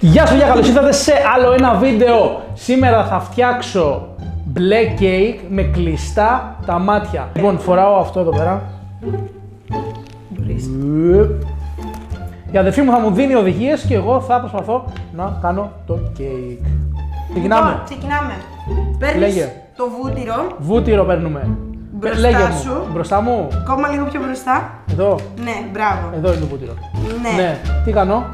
Γεια σου, γεια καλώς ήρθατε σε άλλο ένα βίντεο. Σήμερα θα φτιάξω μπλε κέικ με κλειστά τα μάτια. Λοιπόν, φοράω αυτό εδώ πέρα. Η αδερφή μου θα μου δίνει οδηγίες και εγώ θα προσπαθώ να κάνω το κέικ. Ξεκινάμε. Λοιπόν, ξεκινάμε. Παίρνεις Λέγε. το βούτυρο Βούτυρο παίρνουμε. Μπροστά Λέγε μου. σου. Μπροστά μου. ακόμα λίγο πιο μπροστά. Εδώ. Ναι, μπράβο. Εδώ είναι το βούτυρο. Ναι. Ναι. Τι κάνω;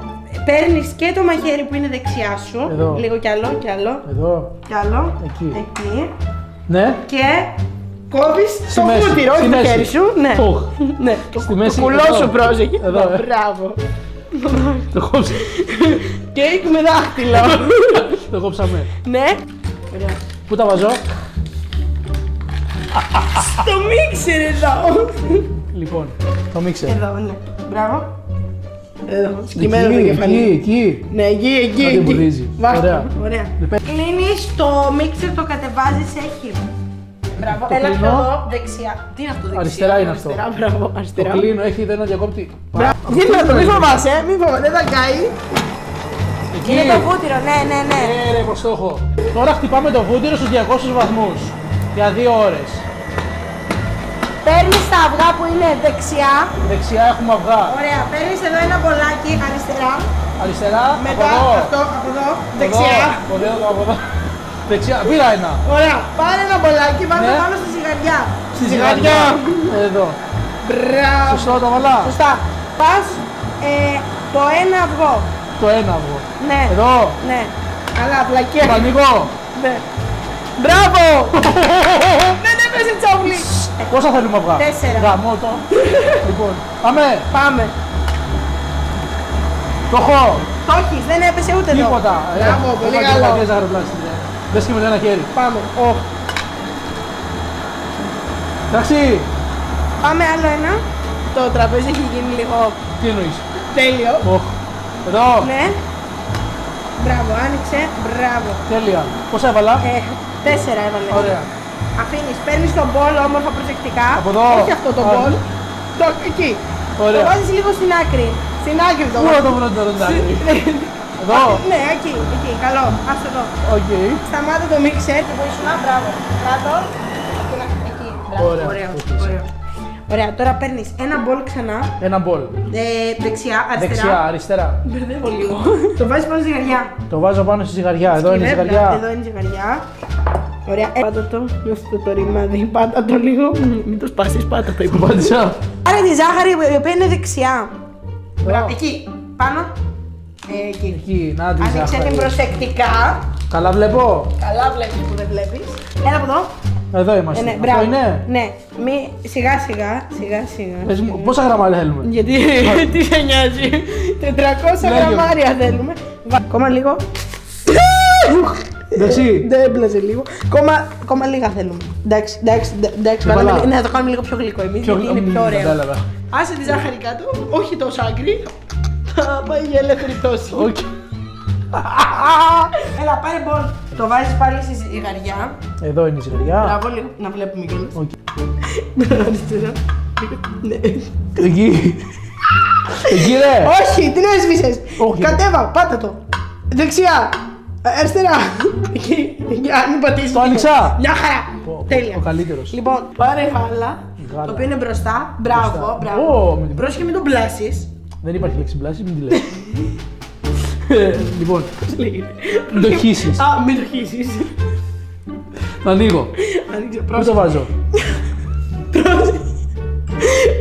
Παίρνεις και το μαχαίρι που είναι δεξιά σου. Εδώ. Λίγο κι άλλο, κι άλλο, Εδώ. κι άλλο. Εκεί. Εκεί. Ναι. Και κόβεις Στη το μέση. βούτυρο, Στη όχι το μέση. χέρι σου. Ναι. Οχ. ναι. Το, Στη το μέση, κουλό εδώ. σου πρόσεχε. Εδώ, ε. Μπράβο. Το κόψα. Κέικ με δάχτυλο. Το κόψαμε. ναι. Ωραία. Πού τα βάζω; Το μίξερ εδώ. Λοιπόν, το μίξερ. Εδώ, ναι. Μπράβο. Εδώ, σκυμμένο το Εκεί, κεφάλι. εκεί, εκεί. Ναι, εκεί, εκεί. Κάτι εκεί. μπουρδίζει. Βάστο. Ωραία. Ωραία. Λοιπόν. Κλείνει το μίξερ, το κατεβάζεις έχει. Μπράβο. Το Έλα πιο κλείνω. εδώ, δεξιά. Τι είναι αυτό, δεξιά. Αριστερά είναι αυτό. Αριστερά, μπράβο, Το αριστερά. κλείνω, έχει ένα διακόπτη. Μπράβο. Γύρνα το, μη φοβάσαι, μη φοβάσαι, δεν θα κάει. Εκεί. Είναι το βούτυρο, ναι, ναι, ναι. Ε, ρε, πως το έχω. Τώρα χτυπάμε το βούτυρο στους 200 βαθμούς. Για δύο ώρες. Παίρνεις τα αυγά που είναι δεξιά. Δεξιά έχουμε αυγά. Ωραία, παίρνεις εδώ ένα μπολάκι αριστερά. Αριστερά, Μετά από εδώ. αυτό, από εδώ, Από δεξιά. εδώ, Από εδώ, από εδώ. Δεξιά, πήρα ένα. Ωραία, πάρε ένα μπολάκι, βάλτε Ναι. πάνω στη ζυγαριά. Στη ζυγαριά. Εδώ. Μπράβο. Σωστό το βαλά. Σωστά. Πας ε, το ένα αυγό. Το ένα αυγό. Ναι. Εδώ. Ναι. Καλά, πλακέ. Το ανοίγω. Ναι. Μπράβο! Δεν έπεσε τσόβλι. Πόσα θέλουμε αυγά; Τέσσερα. Γαμώ το. λοιπόν, πάμε. Πάμε. Το έχω. Το έχεις, δεν έπεσε ούτε εδώ. Τίποτα. Μπράβο, Ε, πολύ έχω καλό. και ζαχαροπλάστη, ναι. Δες και με το ένα χέρι. Πάμε. Οχ. Εντάξει. Πάμε άλλο ένα. Το τραπέζι έχει γίνει λίγο Τι εννοείς; τέλειο. Οχ. Εδώ. Ναι. Μπράβο, άνοιξε. Μπράβο. Τέλεια. Πόσα έβαλα; Ε, τέσσερα έβαλες. Ωραία. Αφήνεις, παίρνεις τον μπολ όμορφα προσεκτικά. Από εδώ. Όχι αυτό το Α. μπολ. Το, εκεί. Ωραία. Το βάζεις λίγο στην άκρη. Στην άκρη το Πού να βάζεις. το βρω το ροντάκι. Εδώ. Ναι, εκεί, εκεί. Καλό. Άστο εδώ. Οκ. Σταμάτα το μίξερ και βοηθούν. Μπράβο. Κάτω. Και να- Εκεί. Μπράβο. Ωραία. Ωραίο. Το έχεις. Ωραίο. Ωραία, τώρα παίρνεις ένα μπολ ξανά. Ένα μπολ. Ε, δεξιά, αριστερά. Δεξιά, αριστερά. Μπερδεύω λίγο. το βάζεις πάνω στη ζυγαριά. Το βάζω πάνω στη ζυγαριά. Εδώ είναι η Σκύβε, ζυγαριά. Εδώ είναι η ζυγαριά. Ωραία, ε, πάτα το. Νιώθω το ρημάδι. Πάτα το λίγο. Μ, Μην το σπάσεις, πάτα το. Το πάτησα. Άρα τη ζάχαρη η οποία είναι δεξιά. Μπράβο. Εδώ. Εκεί, πάνω. Ε, εκεί. Εκεί, να τη Άνοιξε την ζάχαρη. προσεκτικά. Καλά βλέπω. Καλά βλέπεις που δεν βλέπεις. Έλα από εδώ. Εδώ Ε, είμαστε. ναι, Αυτό μπράβο. είναι; Ναι, μη, σιγά σιγά, σιγά σιγά. Πες μου, πόσα γραμμάρια θέλουμε; Γιατί τι σε νοιάζει. 400 Λέγε μου. γραμμάρια θέλουμε. Βα- Ακόμα λίγο. Εντάξει. Δεν έμπλαζε λίγο. Ακόμα, ακόμα λίγα θέλουμε. Εντάξει, εντάξει, ντα- εντάξει. Πιο βάλαμε καλά. λι- Ναι, θα το κάνουμε λίγο πιο γλυκό εμείς, γιατί είναι πιο Μμμ, ωραίο. Κατάλαβα. Άσε τη ζάχαρη κάτω, όχι τόσο άκρη. Θα πάει για ελεύθερη πτώση. Οκ. Έλα, πάρε μπολ. Το βάζεις πάλι στη ζυγαριά. Εδώ είναι η ζυγαριά. Μπράβο, λίγο να βλέπουμε κιόλας. Οκ. Αριστερά. Ναι. Εκεί. Εκεί ρε. Όχι, την έσβησες. Όχι. Κατέβα, πάτα το. Δεξιά. Ε, Αριστερά. Εκεί. εκεί, Αν μην πατήσεις. Το άνοιξα. Μια χαρά. Ο- Τέλεια. Ο καλύτερος. Λοιπόν, πάρε γάλα. Γάλα. Το οποίο είναι μπροστά. Μπράβο, Μπροστά. μπράβο. Ω, με την- Πρόσεχε μην τον πλάσεις. Δεν υπάρχει λέξη μπλάση, μην τη λες. Ε, Λοιπόν, μην το χύσεις. Α, μην το χύσεις. Να ανοίγω. Άνοιξε, Πού το πρόσεχε. βάζω;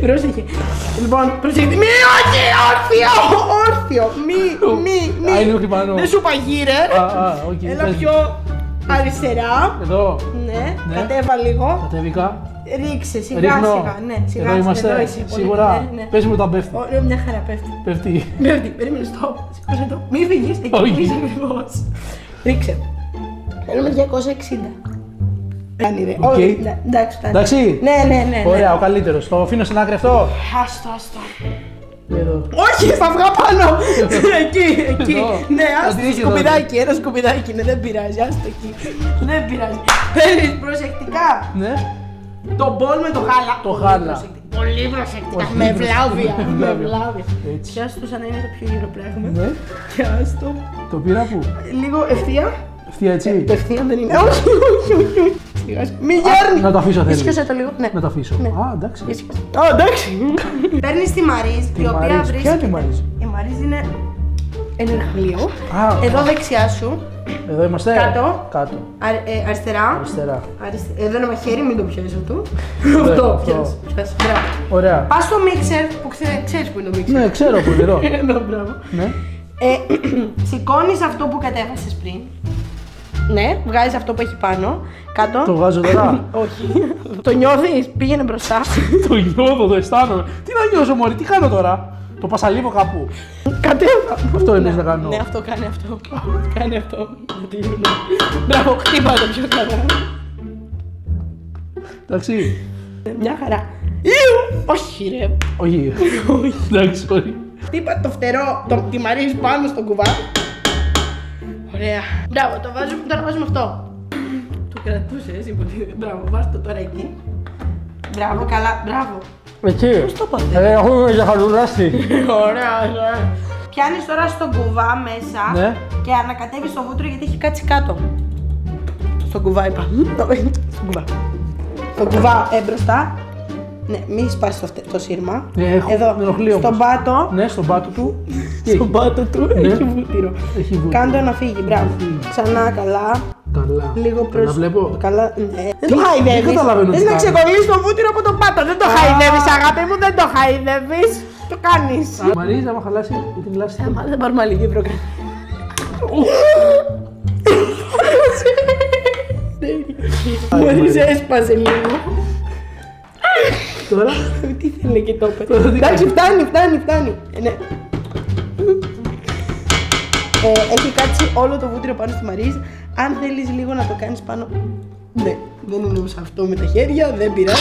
Πρόσεχε. Λοιπόν, πρόσεχε. Μη, όχι, όρθιο, όρθιο. Μη, μη, Α, είναι μη. χτυπανό. Δεν σου παγύρε. Α, α, οκ. Έλα πες. πιο αριστερά. Εδώ. Ναι, Ναι. κατέβα λίγο. Κατέβηκα. Ρίξε, σιγά Ρίχνω. σιγά. Ναι, σιγά Εδώ σιγά. είμαστε. Εδώ είσαι, πολύ Σίγουρα. καλά, ναι, ναι. Πες μου όταν πέφτει. Ωραία, μια χαρά πέφτει. Πέφτει. Πέφτει, περίμενε, stop. Σήκωσε το. Μην φύγεις, εκεί Όχι. που είσαι ακριβώς. Ρίξε. Θέλουμε 260. Κάνει ρε. Οκ. Όχι, ναι, εντάξει, φτάνει. Εντάξει. Ναι, ναι, ναι. ναι. Ωραία, ο καλύτερος. Το αφήνω στην άκρη αυτό. Άστο, άστο. Εδώ. Όχι, θα βγω πάνω. εκεί, εκεί. Εδώ. Ναι, Θα άστο. την έχεις Σκουπιδάκι, ένα σκουπιδάκι. Ναι, δεν πειράζει, άστο εκεί. Δεν πειράζει. Παίρνεις προσεκτικά; Ναι. το μπολ με το γάλα. Το Πολύ γάλα. προσεκτικά. Πολύ προσεκτικά. Όχι, Με προσεκτικά. βλάβια. Με Με βλάβια. βλάβια. Έτσι. Πιάσ' το σαν να είναι το πιο γύρω πράγμα. Ναι. Πιάσ' το. Το πήρα που; Λίγο ευθεία. Αυτή έτσι; Ευθεία δεν είναι. Όχι, όχι, όχι. όχι. Σιγά σιγά. Μη γέρνει. Να το αφήσω θέλεις. Ίσχυσε το λίγο. Ναι. Να το αφήσω. Ναι. Α, εντάξει. Ίσχυσε. Α, εντάξει. Παίρνεις τη Μαρίζ, Τη η οποία Μαρίζ. Ποια βρίσκεται. είναι η Μαρίζ; Η Μαρίζ είναι ένα εργαλείο. Α, Εδώ δεξιά σου, εδώ είμαστε. Κάτω. Κάτω. αρ- ε, αριστερά. Αριστερά. Αριστε- Εδώ είναι μαχαίρι, μην το πιάσεις αυτό. αυτό. Αυτό, πιάσε. πιάσε. Μπράβο. Ωραία. Πας στο μίξερ που ξέ- ξέρεις που είναι το μίξερ. Ναι, ξέρω που είναι εδώ. Εδώ, μπράβο. Ναι. Ε, Σηκώνεις αυτό που κατέβασες πριν. Ναι, βγάζει αυτό που έχει πάνω. Κάτω. Το βγάζω τώρα. Όχι. το νιώθεις, πήγαινε μπροστά. το νιώθω, το αισθάνομαι. Τι να νιώσω, Μωρή, τι κάνω τώρα; Το πασαλίβω κάπου. Κατέβα. Αυτό είναι να κάνω. Ναι, αυτό κάνει αυτό. κάνει αυτό. Γιατί είναι. Μπράβο, χτύπα το πιο καλά. Εντάξει. Μια χαρά. Ιου! Όχι, ρε. Όχι. Όχι. Εντάξει, sorry. Χτύπα το φτερό, το, τη Μαρίζ πάνω στον κουβά. Ωραία. Μπράβο, το βάζουμε, τώρα βάζουμε αυτό. Το κρατούσες, υποτίθεται. Μπράβο, βάζ' το τώρα εκεί. Μπράβο, καλά, μπράβο. Εκεί. Πώς το είπατε. Ε, έχουμε για χαρουλάστη. Ωραία, ωραία. Πιάνεις τώρα στον κουβά μέσα Ναι. και ανακατεύεις το βούτυρο γιατί έχει κάτσει κάτω. Στον κουβά είπα. Στον κουβά. Στον κουβά ε, μπροστά. Ναι, μην σπάσεις το, φτε- το σύρμα. Ναι, έχω. Εδώ, Με ενοχλεί στον όμως. πάτο. Ναι, στον πάτο του. Τι Στον έχει; πάτο του Ναι. έχει βούτυρο. Έχει βούτυρο. Κάντο να φύγει, μπράβο. φύγει. Ξανά καλά. Καλά. Λίγο προς... Να βλέπω. Καλά, ναι. Δεν το χαϊδεύεις. δεν καταλαβαίνω τι Θες να κάνεις. ξεκολλήσεις το βούτυρο από το πάτο. Δεν το Α. χαϊδεύεις, αγάπη μου, δεν το χαϊδεύεις. Το κάνεις. Μαρίζα, άμα χαλάσει την λάστη. Άμα δεν πάρουμε άλλη γύρω Μόλις έσπασε λίγο. Τώρα. Τι θέλει και το είπε. Τώρα τι Εντάξει, κάνει. φτάνει, φτάνει, φτάνει. Ε, ναι. Ε, έχει κάτσει όλο το βούτυρο πάνω στη Μαρίζ. Αν θέλεις λίγο να το κάνεις πάνω... Ναι, δεν είναι σε αυτό με τα χέρια, δεν πειράζει.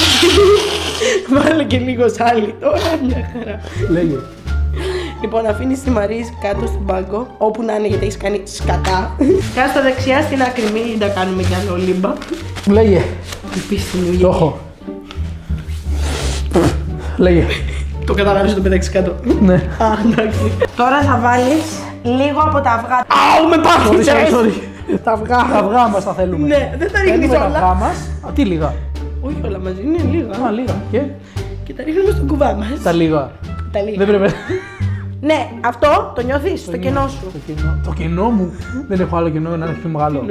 Βάλε και λίγο σάλι τώρα, μια χαρά. Λέγε. Λοιπόν, αφήνεις τη Μαρίζ κάτω στον πάγκο, όπου να είναι γιατί έχεις κάνει σκατά. Κάτω στα δεξιά στην άκρη, μην τα κάνουμε κι άλλο λίμπα. Λέγε. Επίσημη Το έχω. Λέγε. Το καταλάβει το πετάξεις κάτω. Ναι. Α, εντάξει. Τώρα θα βάλεις λίγο από τα αυγά. Αου, με Sorry, sorry, πάθησε! sorry. Τα αυγά. Τα αυγά μας τα θέλουμε. Ναι, δεν τα ρίχνεις Παίρνουμε τα αυγά όλα. μας. Α, τι λίγα. Όχι όλα μαζί, είναι λίγα. Α, λίγα. Και; Και τα ρίχνουμε στον κουβά μας. τα λίγα. Τα λίγα. Δεν πρέπει. Ναι, αυτό το νιώθεις στο κενό σου. Το κενό, το κενό μου. Δεν έχω άλλο κενό να είναι πιο μεγάλο.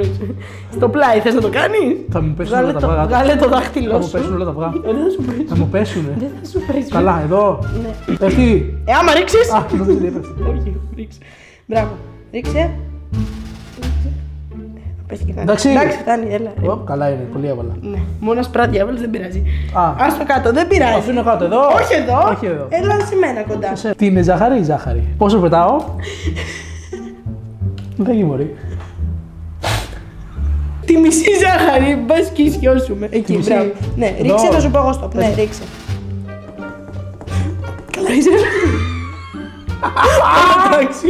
Στο πλάι, θες να το κάνεις; Θα μου πέσουν Βγάλε όλα τα το, αυγά. βγάλε το Θα δάχτυλό μου σου. πέσουν όλα τα αυγά. Ε, Δεν θα σου πέσει. Θα μου πέσουνε. Δεν θα σου πέσει. Καλά, εδώ. Ναι. Πέφτει. Ε, άμα ρίξεις. Α, νομίζω ότι έπεφτε. Όχι, ρίξε. Μπράβο. Ρίξε. Πες και φτάνει. Εντάξει. Εντάξει, φτάνει, έλα. ρε. Ω, Καλά είναι, πολύ έβαλα. Ναι, μόνος σπράτη έβαλε, δεν πειράζει. Α. Α το κάτω, δεν Το πειράζει. αφήνω κάτω εδώ. Όχι εδώ. Όχι εδώ. Έλα σε μένα κοντά. Σε- Τι είναι ζάχαρη ή ζάχαρη; Πόσο πετάω; Δεν γίνει Τη μισή ζάχαρη, μπα και ισιώσουμε. Εκεί, μισή. μπράβο. Ναι, Εδώ. ρίξε να σου πω εγώ στο. Ναι, ρίξε. Καλά είσαι. Εντάξει.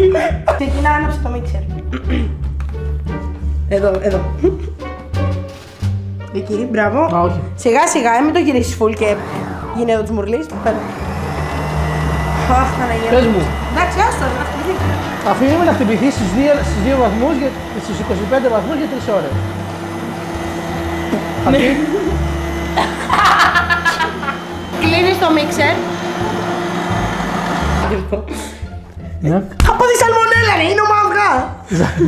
Ξεκινά άναψε το μίξερ. Εδώ, εδώ. Εκεί, μπράβο. Α, όχι. Σιγά σιγά, ε, μην το γυρίσεις full και γίνει εδώ της μουρλής. Πέρα. Αχ, Παναγία. Πες μου. Εντάξει, άστο, να χτυπηθεί. Αφήνουμε να χτυπηθεί στους 2, στους 2 βαθμούς και στους 25 βαθμούς για 3 ώρες. Ναι. Αυτή. Κλείνεις το μίξερ. Ναι. Από τη σαλμονέλα, ρε, είναι ομαύγα. Ζα-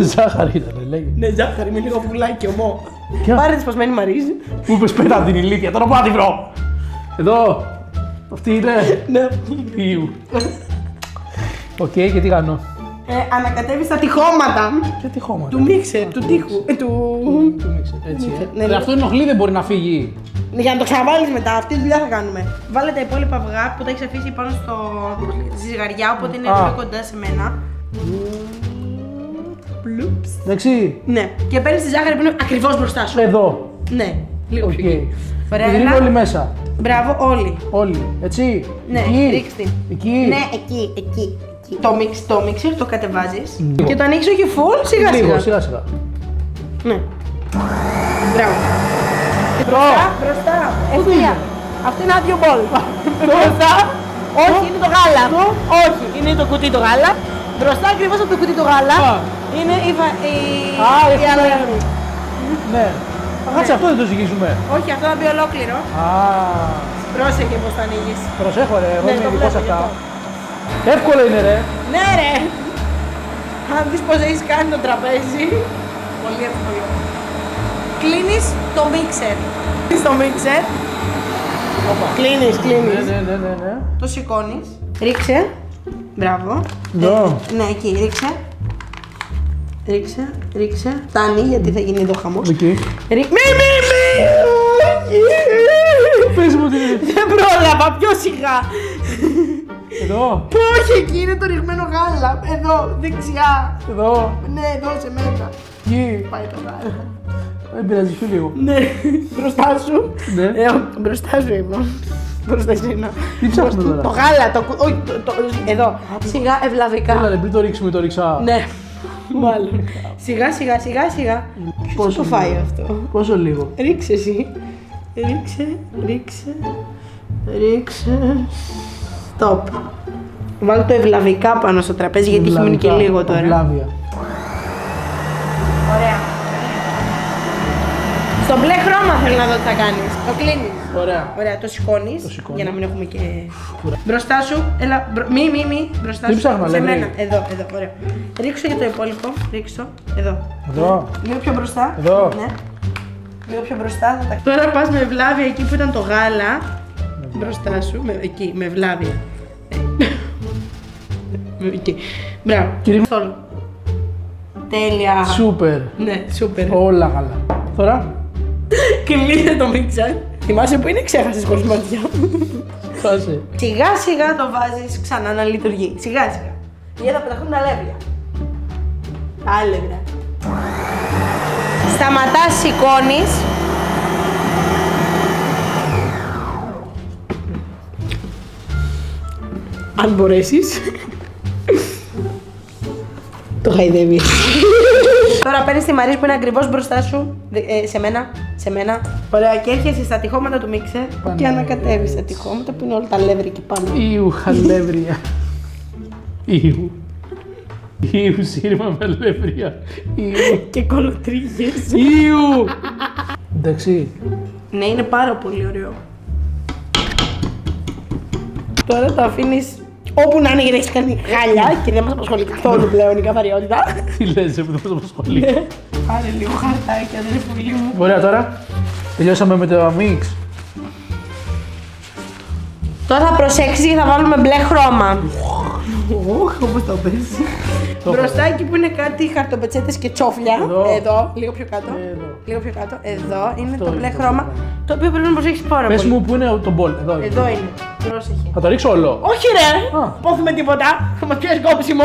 Ζάχαρη ήταν, λέγε. Ναι, ζάχαρη με λίγο πουλάκι ομό. Ποια; Πάρε τη σπασμένη μαρίζη. Μου είπες πέρα από την ηλίθεια, τώρα πάω να τη βρω. Εδώ. Αυτή είναι. Ναι. Ιου. Οκ, και τι κάνω; Ε, ανακατεύεις τα τυχώματα Και τι χώμα. του μίξερ, του τείχου. ε, του... Του μίξερ, έτσι. Μίξερ, ε. ναι, Ε, ναι. Αυτό ενοχλεί, δεν μπορεί να φύγει. Ναι, Για να το ξαναβάλεις μετά, αυτή τη δουλειά θα κάνουμε. Βάλε τα υπόλοιπα αυγά που τα έχεις αφήσει πάνω στο... στη ζυγαριά, οπότε είναι Α. λίγο κοντά σε μένα. Πλουπς. Εντάξει. Ναι, και παίρνει τη ζάχαρη που είναι ακριβώς μπροστά σου. Εδώ. Ναι, λίγο Οκ. πιο εκεί. Ωραία, Είναι έλα. όλοι μέσα. Μπράβο, όλοι. Όλοι. Έτσι. Ναι, Εκεί. ρίξ' την. Εκεί. Ναι, εκεί, εκεί. εκεί. Το, μίξ, το μίξερ το κατεβάζεις Λίγο. και το ανοίξεις όχι full, σιγά Λίγο, σιγά. σιγά σιγά. Ναι. Μπράβο. Και μπροστά, μπροστά. Ευθεία. Αυτό είναι άδειο μπολ. Μπροστά. Όχι, είναι το γάλα. Όχι, είναι το κουτί το γάλα. Μπροστά ακριβώς από το κουτί το γάλα. Α. Είναι η. βα- η... Α, η έχουμε- αλεύρι. Ναι. Κάτσε αυτό δεν το ζυγίζουμε. Όχι, αυτό θα μπει ολόκληρο. Α, Πρόσεχε πώς θα ανοίγεις. προσέχω ρε, εγώ Ναι, είμαι το ειδικός σε βλέπω, αυτά. Εύκολο είναι ρε. Ναι, ρε! Αν δεις πώς έχεις κάνει το τραπέζι. Πολύ εύκολο. Κλείνεις το μίξερ. Κλείνεις το μίξερ. Κλείνεις, Ναι, κλείνεις. ναι, ναι, ναι, ναι. Το σηκώνεις. Ρίξε. Μπράβο. Εδώ. Ε, ναι, εκεί, ρίξε. Ρίξε, ρίξε. Φτάνει γιατί θα γίνει εδώ χαμός. Εκεί. Ρί... Μη, μη, μη! Όχι! Πες μου τι είναι. Δεν πρόλαβα, πιο σιγά. Εδώ, Πού όχι, εκεί είναι το ρηγμένο γάλα. Εδώ, δεξιά. εδώ, Ναι, εδώ σε μένα. εκεί. Πάει το γάλα. Δεν πειράζει, πιο λίγο. Ναι, μπροστά σου. Ναι. Ε, μπροστά σου είμαι. Μπροστά εσένα. Τι ψάχνουμε τώρα; Το γάλα, το, κου- όχι, το, το- εδώ. Σιγά ευλαβικά. Έλα ρε, πριν το ρίξουμε, το ρίξα. Ναι, μάλλον. Σιγά, σιγά, σιγά, σιγά. Πώς το φάει αυτό; Πόσο λίγο; Ρίξε εσύ. Ρίξε, ρίξε, ρίξε. Στοπ. Βάλει το ευλαβικά πάνω στο τραπέζι γιατί έχει μείνει και Βλαβικά, λίγο τώρα. Βλάβια. Στο μπλε χρώμα θέλω να δω τι θα κάνεις. Το κλείνεις. Ωραία. Ωραία, το σηκώνεις. Το σηκώνω. Για να μην έχουμε και. Μπροστά σου, έλα. μπρο- Μη, μη, μη. Μπροστά Τι σου. ψάχνω, σε Λεύρη; μένα. Εδώ, εδώ, ωραία. Ρίξω για το υπόλοιπο. Ρίξω. Εδώ. Εδώ. Λίγο πιο μπροστά. Εδώ. Ναι. Λίγο πιο μπροστά. Θα τα... Τώρα πας με βλάβια εκεί που ήταν το γάλα. Μπροστά σου. Με, εκεί, με βλάβια. Με- εκεί. Μπράβο. Κύριε- Θόλο. Τέλεια. Σούπερ. Ναι, σούπερ. Όλα καλά. Τώρα; Κλείνε το μίξερ. Θυμάσαι που είναι ξέχασες κοσμάτια. Φάσε. Σιγά σιγά το βάζεις ξανά να λειτουργεί. Σιγά σιγά. Γιατί θα πεταχούν αλεύρια. Άλευρα. Σταματάς, σηκώνεις. Αν μπορέσεις. το χαϊδεύει. Τώρα παίρνεις τη Μαρή που είναι ακριβώς μπροστά σου, δε- ε, σε μένα, σε μένα. Ωραία, και έρχεσαι στα τυχώματα του μίξερ και Παναγία. ανακατεύεις τα τυχώματα που είναι όλα τα αλεύρια εκεί πάνω. Ιου, χαλεύρια. Ιου. Ιου, σύρμα με αλεύρια. Ιου. Και κολοτρίγε. Ιου. Εντάξει. Ναι, είναι πάρα πολύ ωραίο. Τώρα το αφήνεις όπου να είναι γιατί έχεις κάνει χάλια και δεν μας απασχολεί καθόλου πλέον η καθαριότητα. Τι λες, ρε, που δεν μας απασχολεί. Πάρε λίγο χαρτάκι, αδερφούλη μου. Ωραία, τώρα. Τελειώσαμε με το μίξ. Τώρα θα προσέξεις γιατί θα βάλουμε μπλε χρώμα. Όχι, όπως το πες. Το Μπροστά εκεί που είναι κάτι χαρτοπετσέτες και τσόφλια. Εδώ. λίγο πιο κάτω. Εδώ. Λίγο πιο κάτω. Εδώ είναι Αυτό το είναι μπλε το χρώμα. μπλε. Το οποίο πρέπει να προσέξει πάρα Πες πολύ. μου που είναι το μπολ. Εδώ. είναι. Εδώ είναι. Πρόσεχε. Θα το ρίξω όλο. Όχι ρε! Α. Πόθουμε τίποτα. Θα μα πιάσει κόψιμο.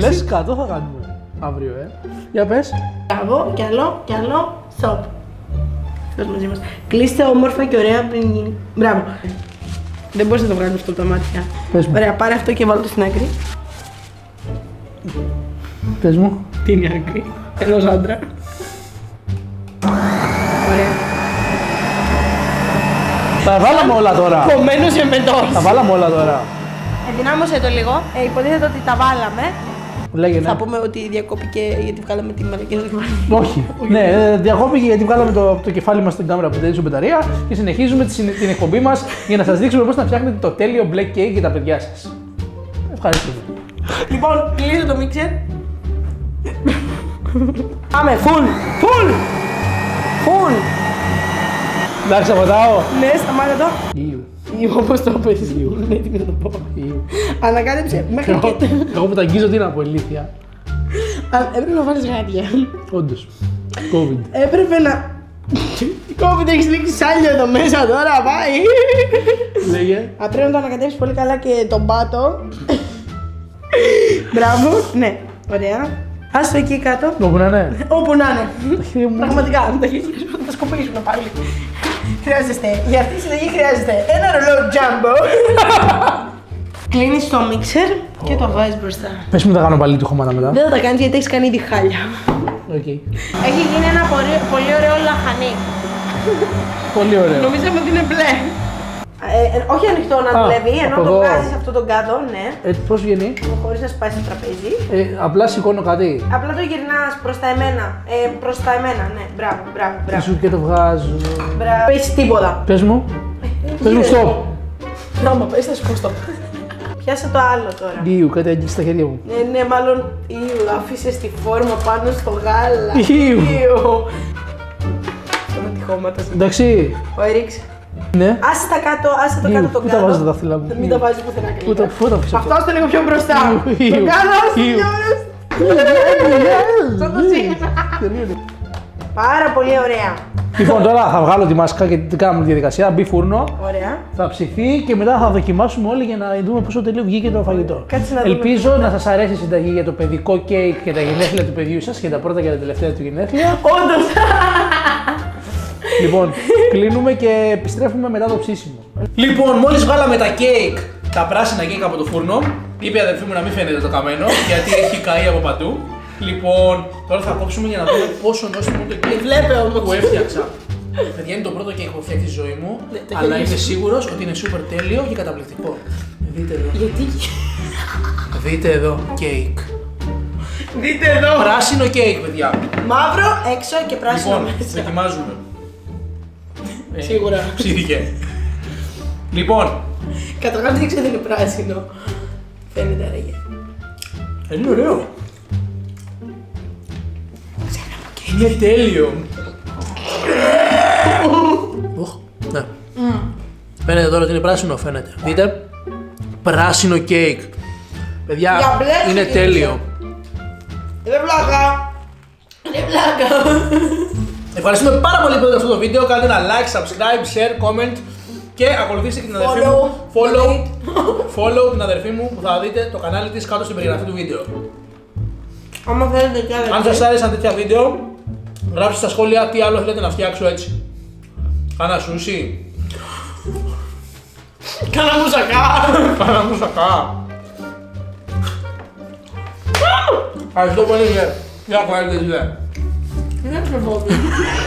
Λες κάτω θα κάνουμε αύριο, ε. Για πες. Μπράβο, κι άλλο, κι άλλο. Στοπ. Ποιος μαζί μας. Κλείστε όμορφα και ωραία πριν γίνει. Μπράβο. Δεν μπορείς να το βγάλεις αυτό από τα μάτια. Πες μου. Ωραία, πάρε αυτό και βάλω το στην άκρη. Πες μου. Τι είναι η άκρη; Ενός άντρα. Ωραία. Τα βάλαμε όλα τώρα. Κομμένος εμετός. Τα βάλαμε όλα τώρα. Ενδυνάμωσε το λίγο. Ε, υποτίθεται ότι τα βάλαμε. Λέγε Θα ναι. πούμε ότι διακόπηκε γιατί βγάλαμε τη μαλακή στο κεφάλι. Όχι. Ναι, ε, διακόπηκε γιατί βγάλαμε το, το κεφάλι μας στην κάμερα που δεν στην μπαταρία και συνεχίζουμε τη συνε- την εκπομπή μας για να σας δείξουμε πώς να φτιάχνετε το τέλειο black cake για τα παιδιά σας. Ευχαριστούμε. Λοιπόν, κλείσε το μίξερ. Πάμε, full, full, full. Εντάξει, σταματάω. Ναι, σταμάτα το. Ιου. Ή όπως το πες, είναι έτοιμη να το πω. Ιου. Ανακάτεψε μέχρι Εγώ, και... εγώ που τα αγγίζω τι να πω, ηλίθεια. Α, Έπρεπε να βάλεις γάτια. Όντως. COVID. Έπρεπε να... Κόβεται, έχεις λήξει σάλιο εδώ μέσα τώρα, πάει. Λέγε. Α, πρέπει να το ανακατέψεις πολύ καλά και τον πάτο. Μπράβο, ναι, ωραία. Άσ' το εκεί κάτω. Όπου να είναι. Όπου να είναι. χέρια μου. Πραγματικά, τα χέρια σου θα τα σκουπίσουν πάλι. Χρειάζεστε, για αυτή τη συνταγή χρειάζεται ένα ρολό τζάμπο. Κλείνεις το μίξερ και το βάζεις μπροστά. Πες μου, θα κάνω πάλι τοιχώματα μετά. Δεν θα τα κάνεις γιατί έχεις κάνει ήδη χάλια. Οκ. Έχει γίνει ένα πολύ, πολύ ωραίο λαχανί. Πολύ ωραίο. Νομίζαμε ότι είναι μπλε. Ε, ε, όχι ανοιχτό να Α, δουλεύει, ενώ από το εδώ. βγάζεις αυτό τον κάτω, ναι. Ε, πώς βγαίνει; Χωρίς να σπάσει το τραπέζι. Ε, απλά σηκώνω κάτι. Απλά το γυρνάς προς τα εμένα. Ε, προς τα εμένα, ναι. Μπράβο, μπράβο, μπράβο. Σου και το βγάζω. Μπράβο. Πες τίποτα. Πες μου. Πες μου stop. Να μου πες, θα σου πω στο. Πιάσε το άλλο τώρα. Ιου, κάτι αγγίζει στα χέρια μου. Ναι, ναι, μάλλον Ιου, άφησε τη φόρμα πάνω στο γάλα. Ιου. Τώρα τυχώματα. Εντάξει. Ο Ερίξ. Ναι. Άσε τα κάτω, άσε το Ιου, κάτω το πού τα κάτω. βάζεις τα δάχτυλά μου. Μην Ιου. τα βάζεις πουθενά Πού τα, καλύτερα. πού τα αφήσω Αυτό το λίγο πιο μπροστά. Ιου, Το Ιου. κάνω όσο Ιου. πιο μπροστά. Σαν το σύγχρονο. Τελείωνε. Πάρα πολύ ωραία. Λοιπόν, τώρα θα βγάλω τη μάσκα και τι κάνουμε τη διαδικασία. Μπει φούρνο. Ωραία. Θα ψηθεί και μετά θα δοκιμάσουμε όλοι για να δούμε πόσο τελείω βγήκε το φαγητό. Κάτσε να δούμε Ελπίζω να σας αρέσει η συνταγή για το παιδικό κέικ και τα γενέθλια του παιδιού σας και τα πρώτα και τα τελευταία του γενέθλια. Όντως. Λοιπόν, κλείνουμε και επιστρέφουμε μετά το ψήσιμο. Λοιπόν, μόλις βγάλαμε τα κέικ, τα πράσινα κέικ από το φούρνο, είπε η αδερφή μου να μην φαίνεται το καμένο γιατί έχει καεί από παντού. Λοιπόν, τώρα θα κόψουμε για να δούμε πόσο νόστιμο είναι το κέικ Βλέπε όμως. που έφτιαξα. Παιδιά, είναι το πρώτο κέικ που έχω φτιάξει στη ζωή μου, Ναι, το αλλά χέρι είμαι σου. σίγουρος ότι είναι super τέλειο και καταπληκτικό. Δείτε εδώ. Γιατί; Δείτε εδώ, κέικ. Δείτε εδώ. Πράσινο κέικ, παιδιά. Μαύρο έξω και πράσινο Λοιπόν, μέσα. δοκιμάζουμε. Ε, Σίγουρα. Ψήθηκε. Λοιπόν, Καταρχάς δεν ξέρω ότι είναι πράσινο. Φαίνεται άραγε. είναι ωραίο. Είναι τέλειο. Οχ, ναι. Φαίνεται τώρα ότι είναι πράσινο, φαίνεται. Δείτε. Πράσινο κέικ. Παιδιά, Για μπλε είναι ξεκίνησε. τέλειο. Είναι πλάκα. Είναι πλάκα. Ευχαριστούμε πάρα πολύ που είδατε αυτό το βίντεο. Κάντε ένα like, subscribe, share, comment και ακολουθήστε και την αδερφή Follow, μου. Follow, donate. follow την αδερφή μου που θα δείτε το κανάλι της κάτω στην περιγραφή του βίντεο. Άμα θέλετε κι άλλα. Αν σας άρεσαν τέτοια βίντεο, γράψτε στα σχόλια τι άλλο θέλετε να φτιάξω έτσι. Κάνα σούσι. Κάνα μουσακά. Κάνα μουσακά. Ευχαριστώ πολύ, για. Για ευχαριστώ, Είναι φοβόμαι.